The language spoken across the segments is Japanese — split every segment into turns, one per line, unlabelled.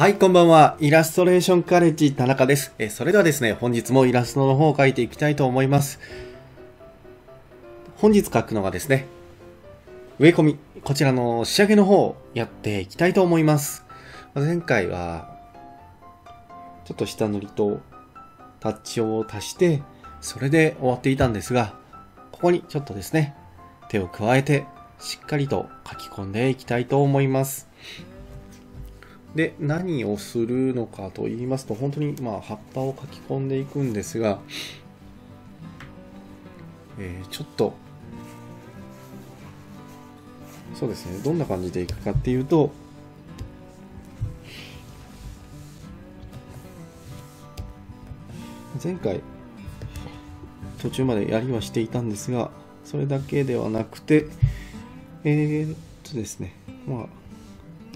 はい、こんばんは。イラストレーションカレッジ田中です。えそれではですね、本日もイラストの方を描いていきたいと思います。本日描くのがですね、植え込み、こちらの仕上げの方をやっていきたいと思います。前回は、ちょっと下塗りとタッチを足して、それで終わっていたんですが、ここにちょっとですね、手を加えて、しっかりと書き込んでいきたいと思います。で、何をするのかと言いますと、本当にまあ葉っぱを書き込んでいくんですが、えーちょっと、そうですね、どんな感じでいくかっていうと、前回、途中までやりはしていたんですが、それだけではなくて、えーっとですね、まあ、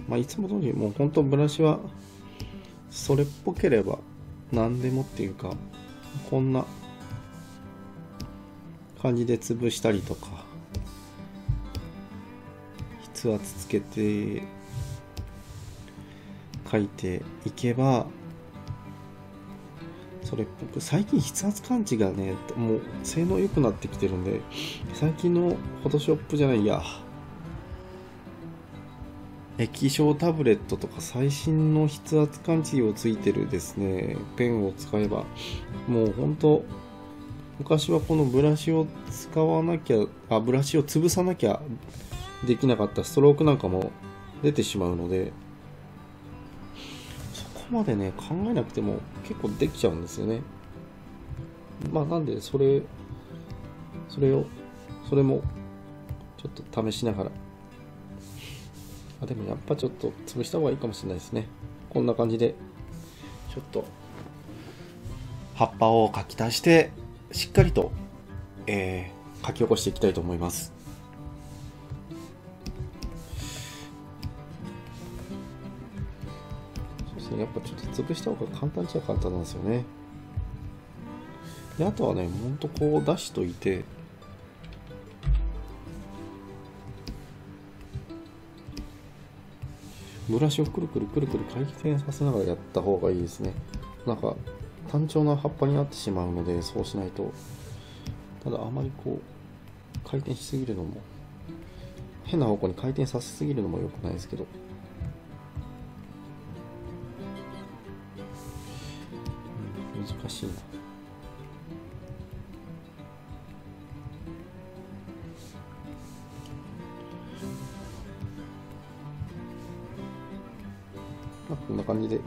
まあ、いつも通り、もう本当ブラシは、それっぽければ何でもっていうか、こんな感じで潰したりとか、筆圧つけて書いていけば、それっぽく、最近筆圧感知がね、もう性能良くなってきてるんで、最近のフォトショップじゃないや、液晶タブレットとか最新の筆圧感知をついてるですねペンを使えばもう本当昔はこのブラシを使わなきゃあブラシを潰さなきゃできなかったストロークなんかも出てしまうのでそこまでね考えなくても結構できちゃうんですよね。まあなんでそれそれをそれもちょっと試しながら。あでもやっぱちょっと潰した方がいいかもしれないですね。こんな感じでちょっと。葉っぱをかき足してしっかりと、えー書き起こしていきたいと思います。そうですねやっぱちょっと潰した方が簡単っちゃ簡単なんですよね。であとはねほんとこう出しといてブラシをくるくるくるくる回転させながらやった方がいいですね。なんか単調な葉っぱになってしまうのでそうしないと。ただあまりこう回転しすぎるのも変な方向に回転させすぎるのも良くないですけど。難しいな。感じで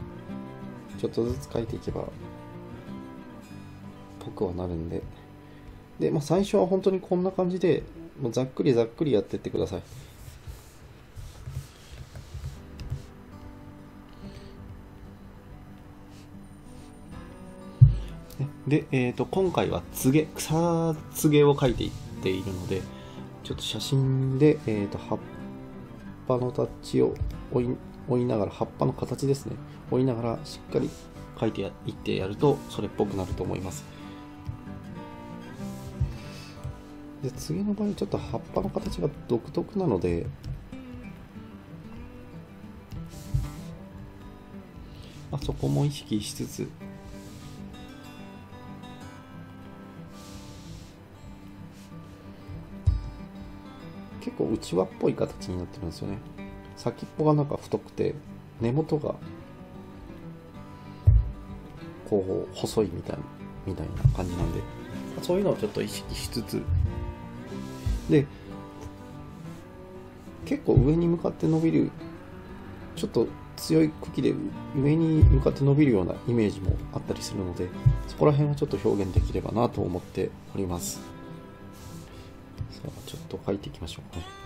ちょっとずつ書いていけばぽくはなるんで。で、まあ、最初は本当にこんな感じでもうざっくりざっくりやってってください。で、えー、と今回はつげ草つげを書いていっているのでちょっと写真で、えー、と葉っぱのタッチを追い追いながら葉っぱの形ですね。追いながらしっかり書いていってやるとそれっぽくなると思います。で次の場合ちょっと葉っぱの形が独特なのであそこも意識しつつ結構うちわっぽい形になってるんですよね。先っぽがなんか太くて根元がこう細いみたいなみたいな感じなんで。そういうのをちょっと意識しつつ。で結構上に向かって伸びるちょっと強い茎で上に向かって伸びるようなイメージもあったりするのでそこら辺はちょっと表現できればなと思っております。さあちょっと書いていきましょうかね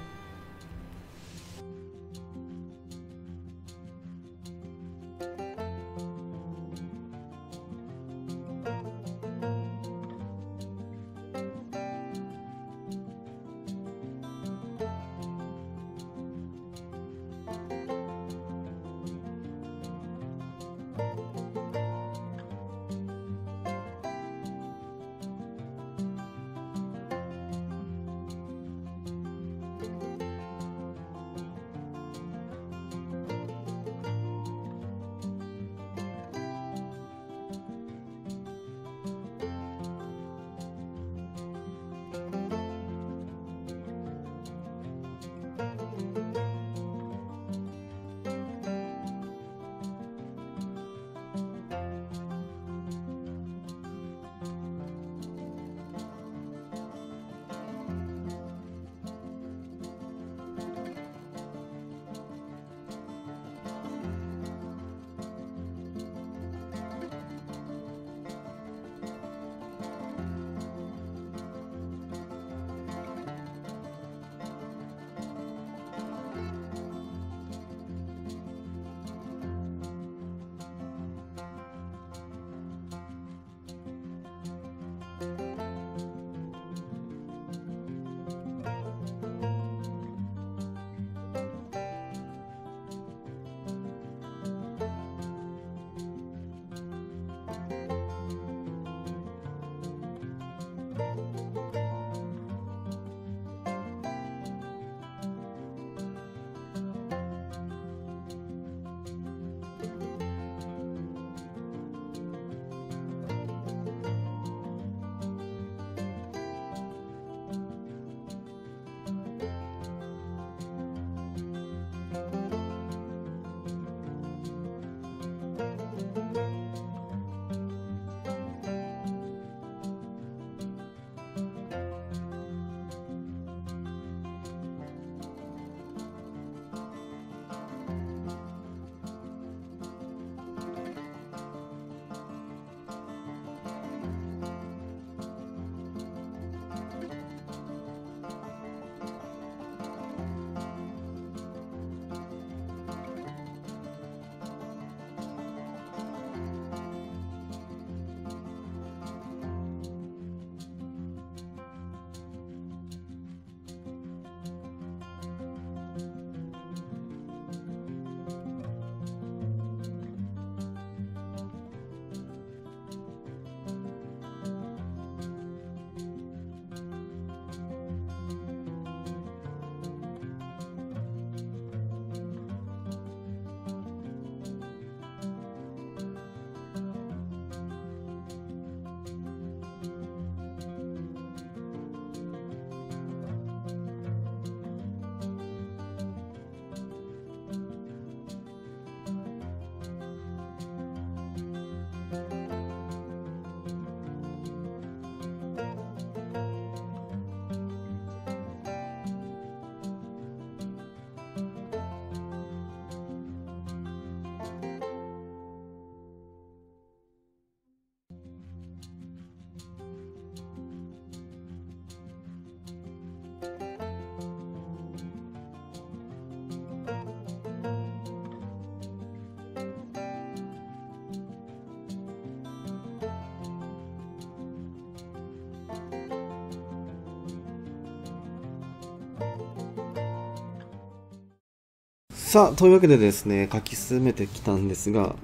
さあ、というわけでですね、書き進めてきたんですが、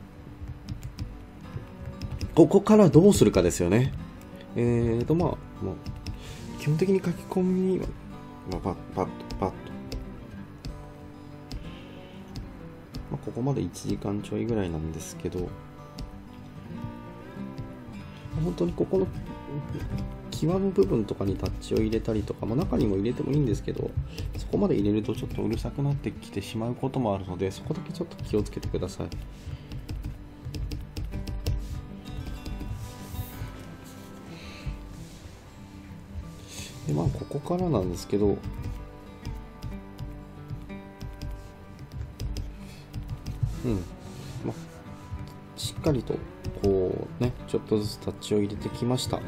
ここからどうするかですよね。えーと、まあ、もう、基本的に書き込みは、まあ、パッパッと、パッと。まあ、ここまで1時間ちょいぐらいなんですけど、本当にここの際の部分とかにタッチを入れたりとか、まあ、中にも入れてもいいんですけどそこまで入れるとちょっとうるさくなってきてしまうこともあるのでそこだけちょっと気をつけてください。でまあここからなんですけどうん。まあしっかりとこうねちょっとずつタッチを入れてきました。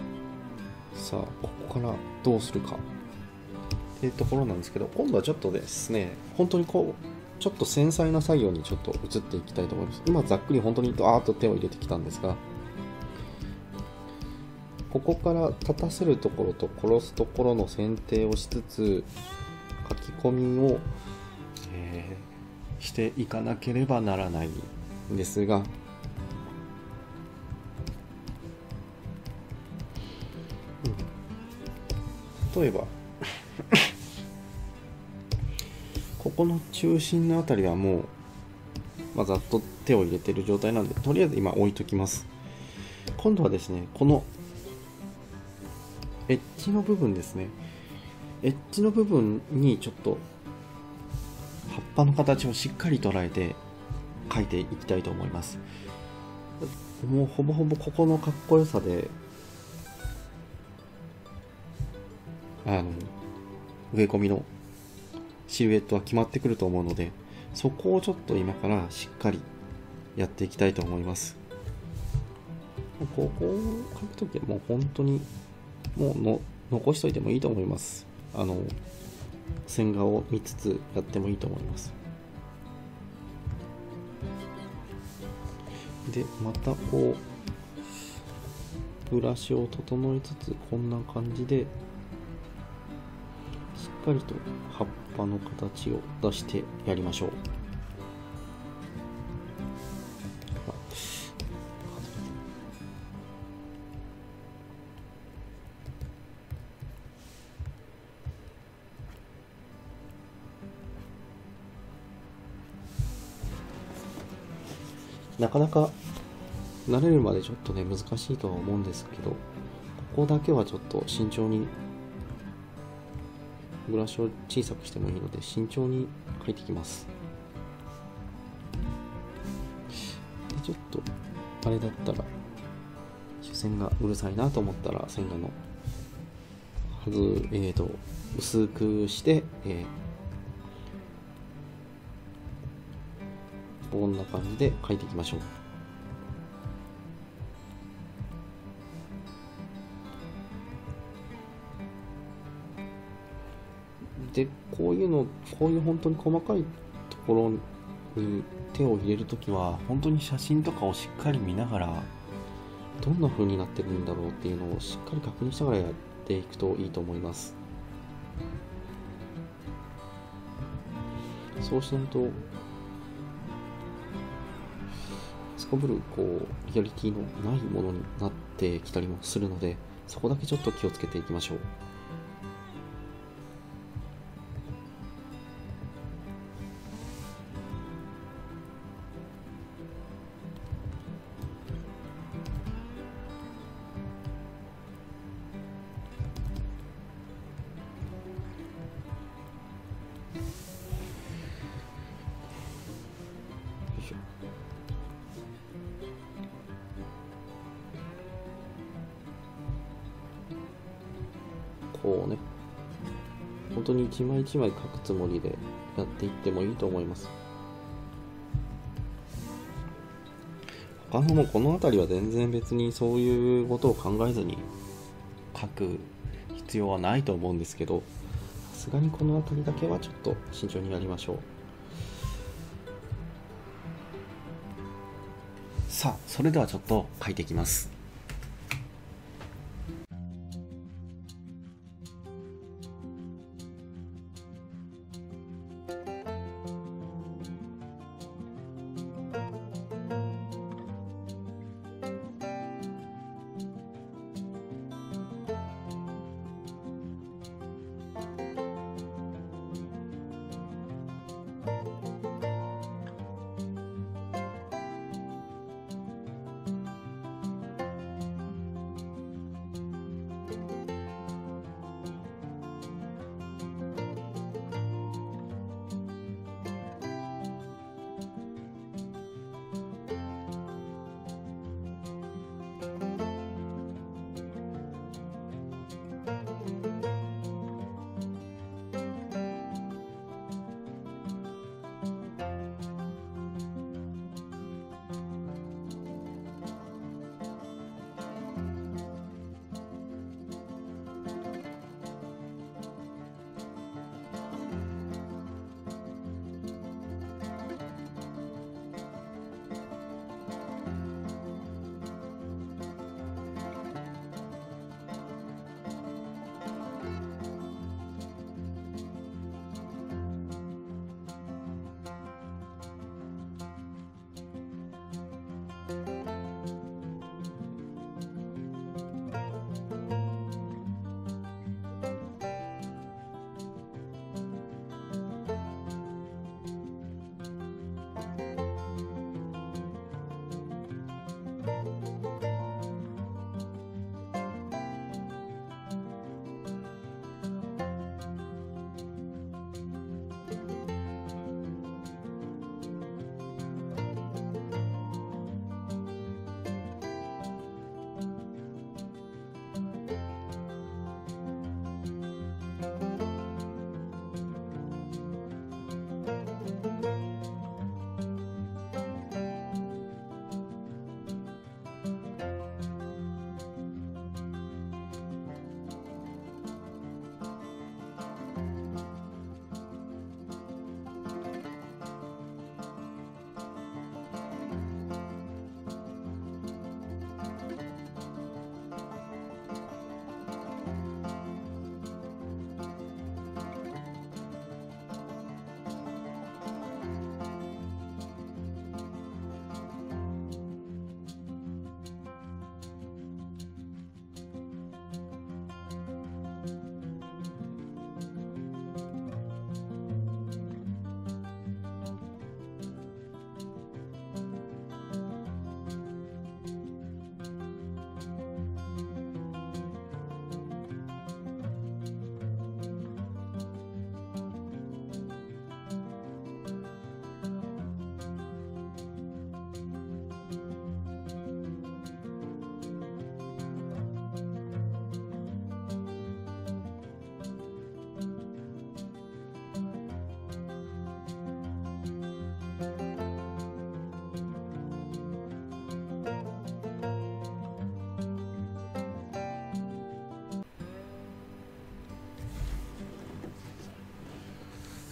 さあここからどうするか。っていうところなんですけど今度はちょっとですね本当にこうちょっと繊細な作業にちょっと移っていきたいと思います。今ざっくり本当にドーッと手を入れてきたんですがここから立たせるところと殺すところの選定をしつつ書き込みを、えー、していかなければならないんですが例えば。ここの中心の辺りはもう、まあ、ざっと手を入れてる状態なんでとりあえず今置いときます。今度はですねこのエッジの部分ですね。エッジの部分にちょっと葉っぱの形をしっかり捉えて描いていきたいと思います。もうほぼほぼここのかっこよさであの植え込みのシルエットは決まってくると思うのでそこをちょっと今からしっかりやっていきたいと思います。ここを書くときはもう本当にもうの残しといてもいいと思います。あの線画を見つつやってもいいと思います。でまたこうブラシを整えつつこんな感じでしっかりと葉っぱの形を出してやりましょう。なかなか慣れるまでちょっとね難しいとは思うんですけどここだけはちょっと慎重にブラシを小さくしてもいいので慎重に描いていきます。でちょっとあれだったら主線がうるさいなと思ったら線画のはずえーと薄くして、えー、こんな感じで描いていきましょう。でこういうのこういう本当に細かいところに手を入れるときは本当に写真とかをしっかり見ながらどんな風になってるんだろうっていうのをしっかり確認しながらやっていくといいと思います。そうしないとすこぶるこうリアリティのないものになってきたりもするのでそこだけちょっと気をつけていきましょう。一枚一枚描くつもりでやっていってもいいと思います。他のもこの辺りは全然別にそういうことを考えずに書く必要はないと思うんですけどさすがにこの辺りだけはちょっと慎重にやりましょう。さあそれではちょっと書いていきます。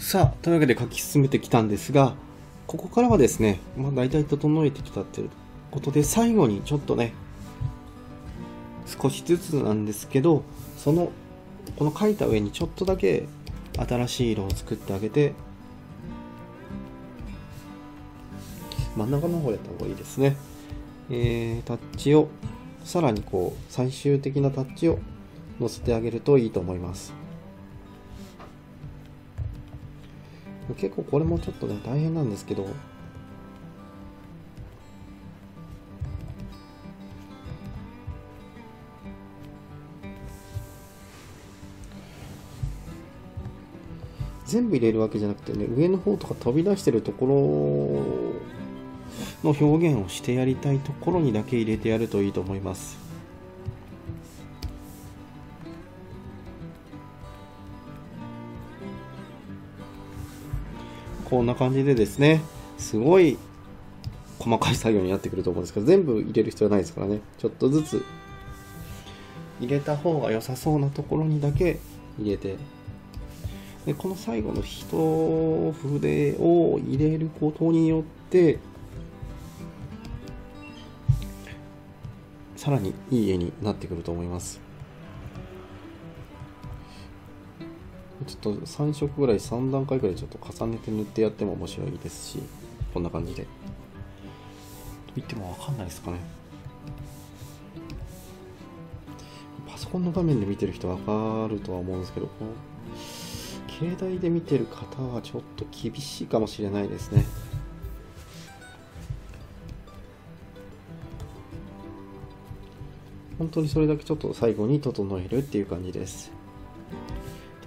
さあ、というわけで書き進めてきたんですが、ここからはですね、まあ大体整えてきたっていうことで、最後にちょっとね、少しずつなんですけど、その、この書いた上にちょっとだけ新しい色を作ってあげて、真ん中の方やった方がいいですね。えー、タッチを、さらにこう、最終的なタッチを載せてあげるといいと思います。結構これもちょっとね、大変なんですけど、全部入れるわけじゃなくてね、上の方とか飛び出してるところの表現をしてやりたいところにだけ入れてやるといいと思います。こんな感じでですね、すごい細かい作業になってくると思うんですけど、全部入れる必要はないですからね、ちょっとずつ入れた方が良さそうなところにだけ入れてでこの最後の一筆を入れることによってさらにいい絵になってくると思います。ょっと3色ぐらい3段階ぐらいちょっと重ねて塗ってやっても面白いですしこんな感じで。と言ってもわかんないですかね。パソコンの画面で見てる人わかるとは思うんですけど携帯で見てる方はちょっと厳しいかもしれないですね。本当にそれだけちょっと最後に整えるっていう感じです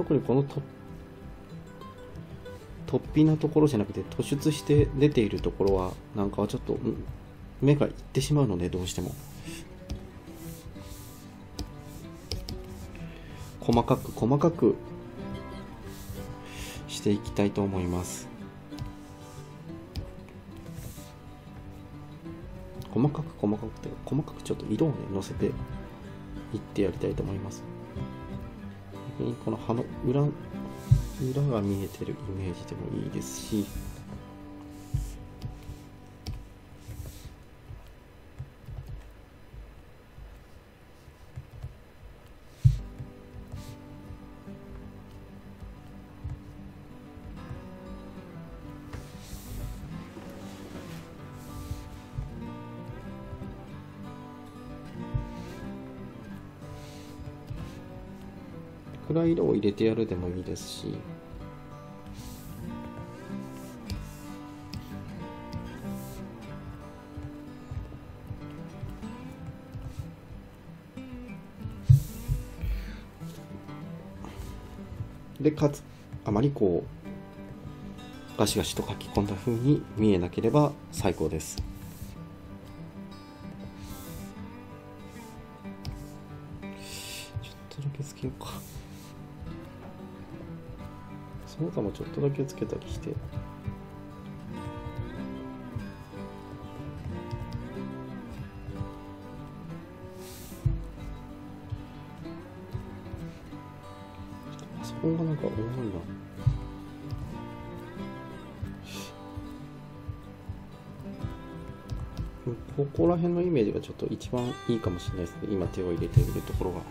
特にこのと突飛なところじゃなくて突出して出ているところはなんかはちょっと目がいってしまうのでどうしても。細かく細かくしていきたいと思います。細かく細かくて細かくちょっと色をねのせていってやりたいと思います。にこの葉の裏裏が見えてるイメージでもいいですし暗い色を入れてやるでもいいですし。でかつあまりこうガシガシと書き込んだ風に見えなければ最高です。ちょっとだけつけたりして。パソコンがなんか重いなここら辺のイメージがちょっと一番いいかもしれないですね。今手を入れているところが。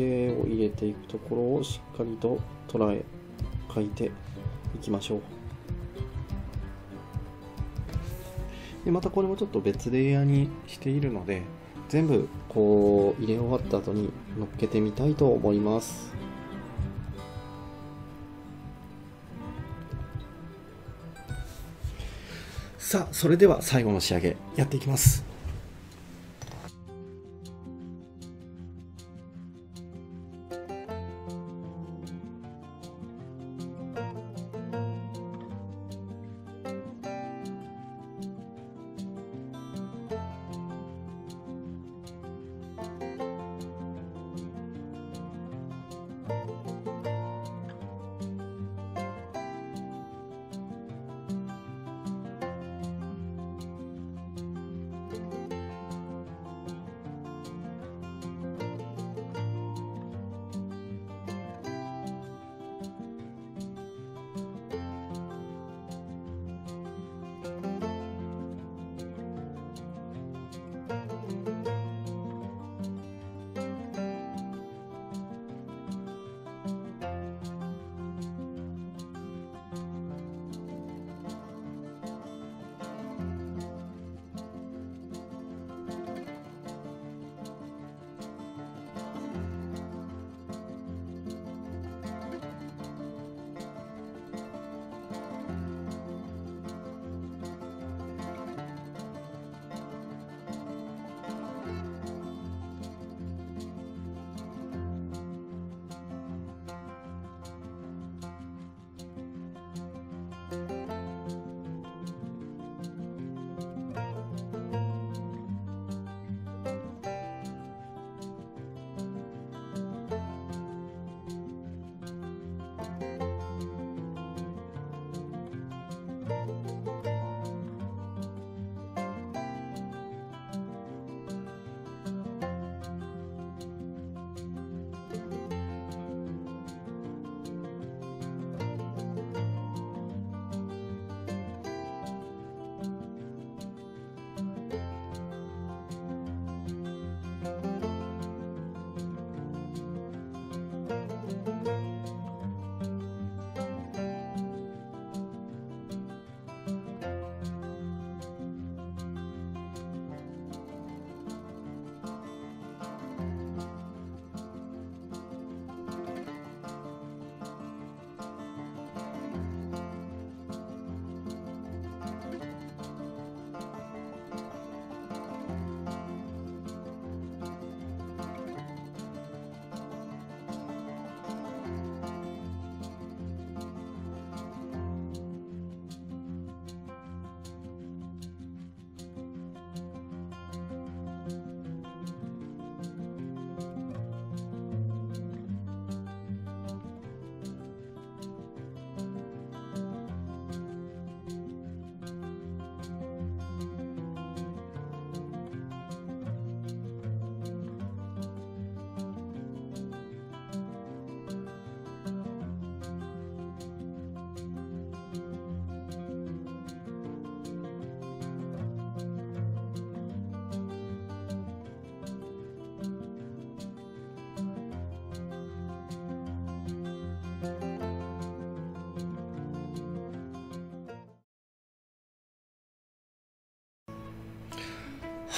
手を入れていくところをしっかりと捉え書いていきましょう。でまたこれもちょっと別レイヤーにしているので全部こう入れ終わった後に乗っけてみたいと思います。さあそれでは最後の仕上げやっていきます。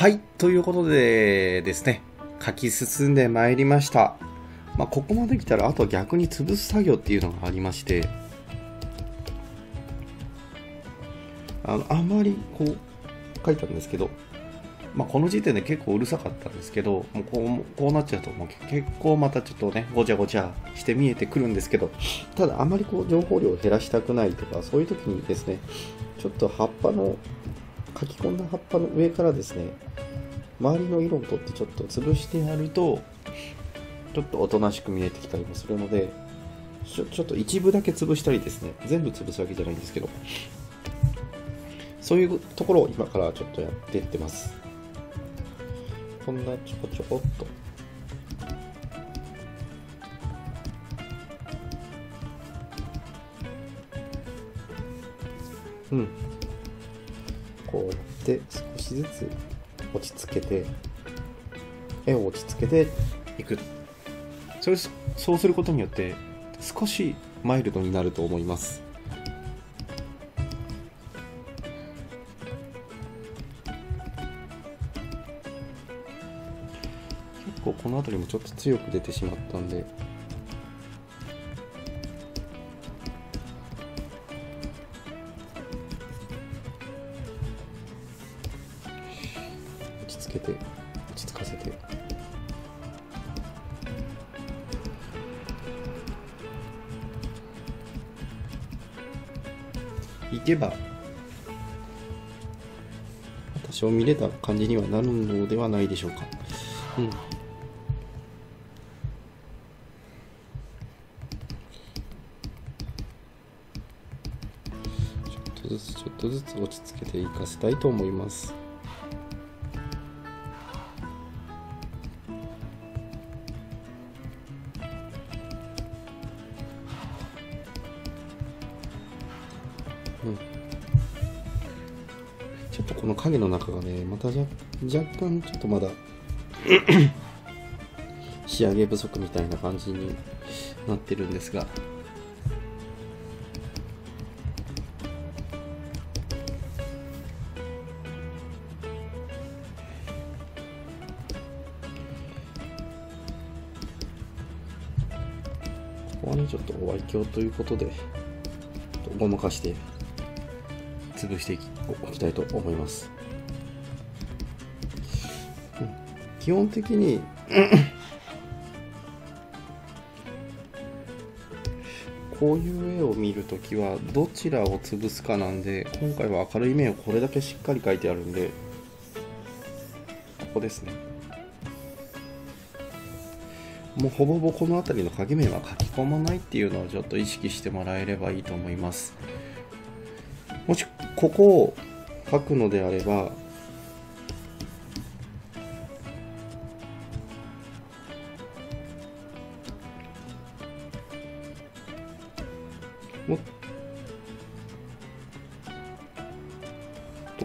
はい、ということでですね、書き進んでまいりました。まあ、ここまで来たら、あとは逆に潰す作業っていうのがありまして、あの、あまりこう、書いたんですけど、まあ、この時点で結構うるさかったんですけど、もうこうこうなっちゃうと、もう結構またちょっとね、ごちゃごちゃして見えてくるんですけど、ただあまりこう情報量を減らしたくないとか、そういう時にですね、ちょっと葉っぱの、書き込んだ葉っぱの上からですね、周りの色を取ってちょっと潰してやると、ちょっとおとなしく見えてきたりもするので、ちょちょっと一部だけ潰したりですね、全部潰すわけじゃないんですけど、そういうところを今からちょっとやっていってます。こんなちょこちょこっと。うん。こうやって少しずつ落ち着けて、絵を落ち着けていく。それそうすることによって少しマイルドになると思います。結構この辺りもちょっと強く出てしまったんで少見れた感じにはなるのではないでしょうか。うん。ちょっとずつちょっとずつ落ち着けていかせたいと思います。影の中がねまた若若干ちょっとまだ 仕上げ不足みたいな感じになってるんですが。ここはねちょっとお愛嬌ということでごまかして潰していきたいと思います基本的にこういう絵を見るときはどちらを潰すかなんで今回は明るい面をこれだけしっかり描いてあるんでここですね。もうほぼほぼこの辺りの影面は書き込まないっていうのをちょっと意識してもらえればいいと思います。もしここを描くのであれば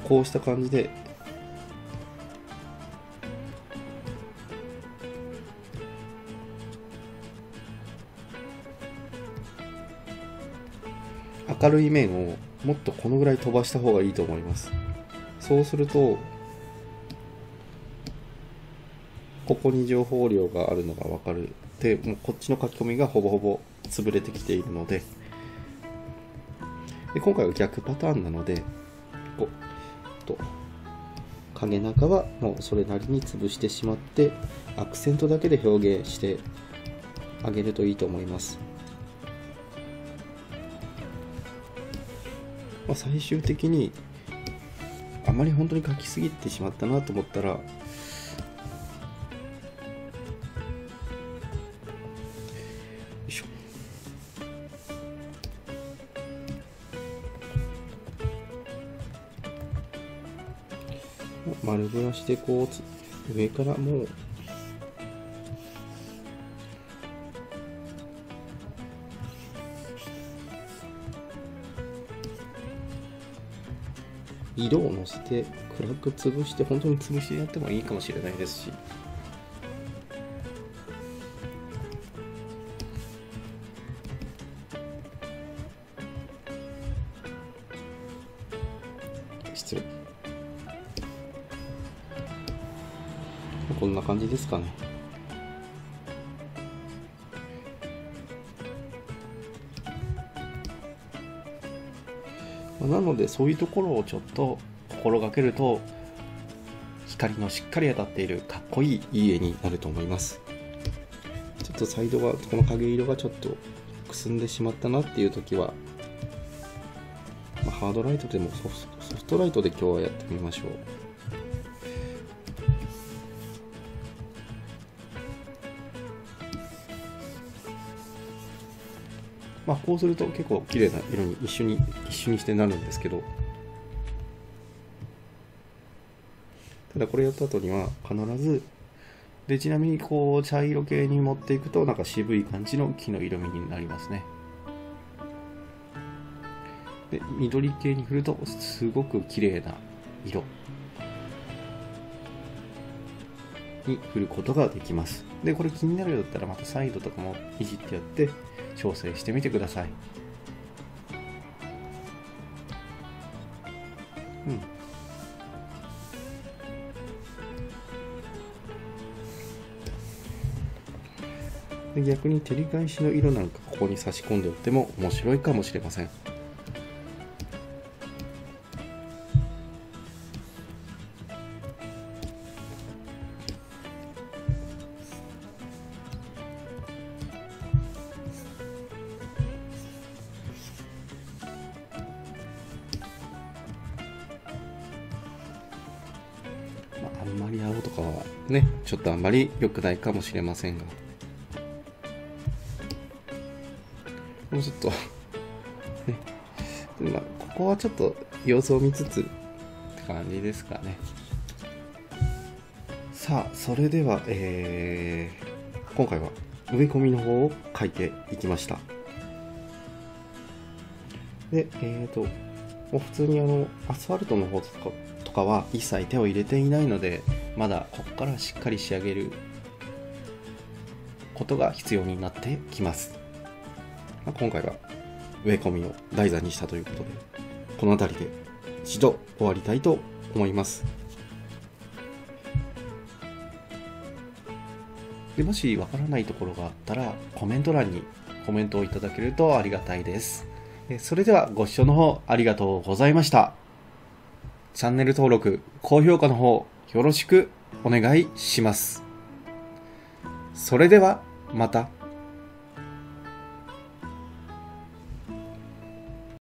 こうした感じで。明るい面をもっとこのぐらい飛ばした方がいいと思います。そうするとここに情報量があるのが分かる。でもうこっちの書き込みがほぼほぼ潰れてきているので。で今回は逆パターンなのでこうと。影中はもうそれなりに潰してしまってアクセントだけで表現してあげるといいと思います、まあ、最終的にあまり本当に書きすぎてしまったなと思ったら丸ブラシでこう上からもう色をのせて暗く潰して本当に潰してやってもいいかもしれないですし。失礼。こんな感じですかね。なのでそういうところをちょっと心がけると光のしっかり当たっているかっこいい家になると思いますちょっとサイドがこの影色がちょっとくすんでしまったなっていう時は、まあ、ハードライトでもソフトライトで今日はやってみましょうまあ、こうすると結構綺麗な色に一緒に一緒にしてなるんですけどただこれやった後には必ずでちなみにこう茶色系に持っていくとなんか渋い感じの木の色味になりますね。で緑系に振るとすごく綺麗な色に振ることができます。でこれ気になるようだったらまたサイドとかもいじってやって調整してみてください。うん。で逆に照り返しの色なんかここに差し込んでおっても面白いかもしれません。んちょっとあんまり良くないかもしれませんが。もうちょっとね。ここはちょっと様子を見つつって感じですかね。さあそれではえー、今回は植え込みの方を書いていきました。でえっ、ー、ともう普通にあのアスファルトの方とかかは一切手を入れていないのでまだここからしっかり仕上げることが必要になってきます、まあ、今回は植え込みを台座にしたということでこの辺りで一度終わりたいと思います。でもしわからないところがあったらコメント欄にコメントをいただけるとありがたいです。それではご視聴の方ありがとうございました。チャンネル登録、高評価の方、よろしくお願いします。それでは、また。